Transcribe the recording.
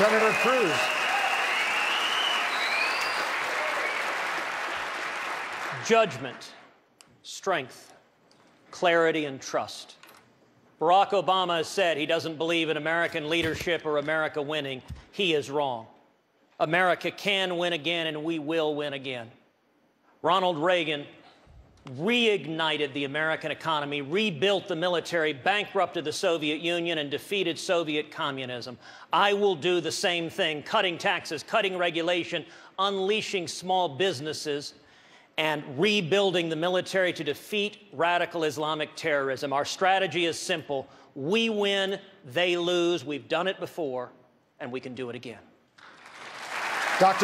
Senator Cruz. Judgment, strength, clarity, and trust. Barack Obama has said he doesn't believe in American leadership or America winning. He is wrong. America can win again, and we will win again. Ronald Reagan reignited the American economy, rebuilt the military, bankrupted the Soviet Union, and defeated Soviet communism. I will do the same thing cutting taxes, cutting regulation, unleashing small businesses, and rebuilding the military to defeat radical Islamic terrorism. Our strategy is simple we win, they lose. We've done it before, and we can do it again. Dr.